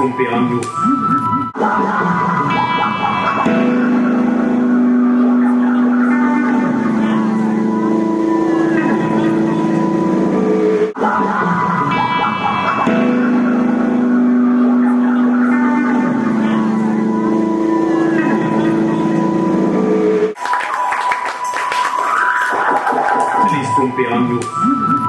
acompanhando. Acompanhando.